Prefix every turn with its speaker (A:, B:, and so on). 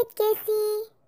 A: it, Casey.